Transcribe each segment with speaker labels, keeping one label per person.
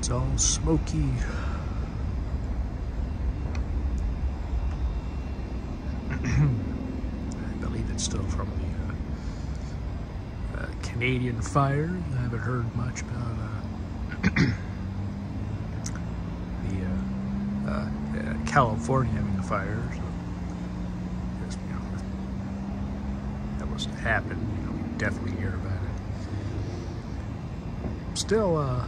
Speaker 1: It's all smoky. I believe it's still from the uh, uh, Canadian fire. I haven't heard much about uh, the uh, uh, California having a fire. So, just, you know, that was to happen. You definitely hear about it. Still, uh,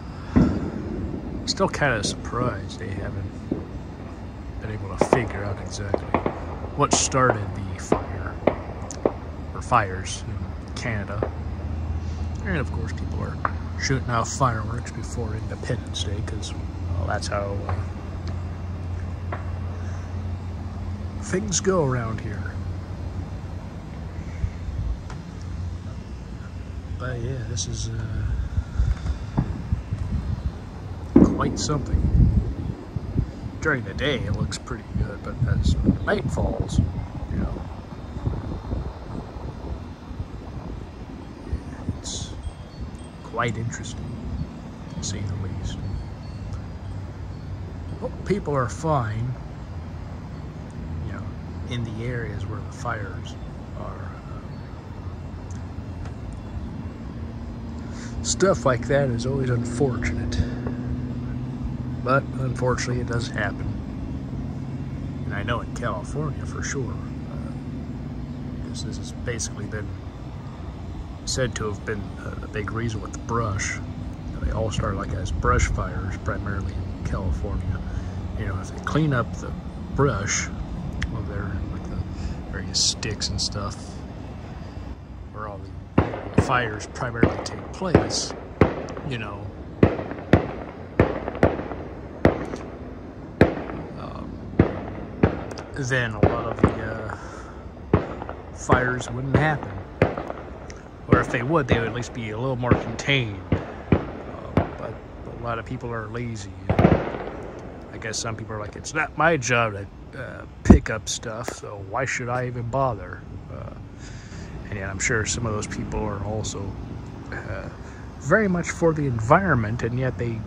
Speaker 1: still kind of surprised they haven't been able to figure out exactly what started the fire or fires in Canada. And of course, people are shooting off fireworks before Independence Day because well, that's how uh, things go around here. But yeah, this is uh, quite something. During the day, it looks pretty good, but as night falls, you know, it's quite interesting, to say the least. Well, people are fine, you know, in the areas where the fires are. Um, stuff like that is always unfortunate. But unfortunately, it does happen. And I know in California for sure. Uh, this has basically been said to have been a, a big reason with the brush. They all start like as brush fires, primarily in California. You know, if they clean up the brush over there, like the various sticks and stuff, where all the fires primarily take place, you know, then a lot of the uh, fires wouldn't happen. Or if they would, they would at least be a little more contained. Uh, but, a lot of people are lazy. I guess some people are like, it's not my job to uh, pick up stuff, so why should I even bother? Uh, and yet I'm sure some of those people are also uh, very much for the environment, and yet they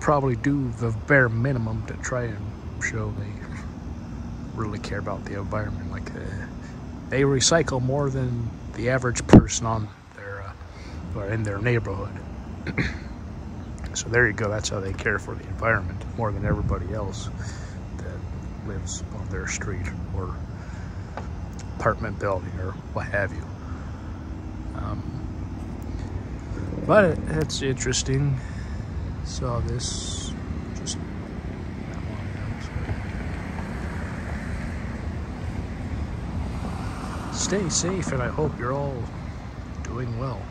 Speaker 1: probably do the bare minimum to try and show they really care about the environment. Like uh, they recycle more than the average person on their uh, or in their neighborhood. so there you go. That's how they care for the environment more than everybody else that lives on their street or apartment building or what have you. Um, but it, it's interesting. Saw this stay safe and I hope you're all doing well.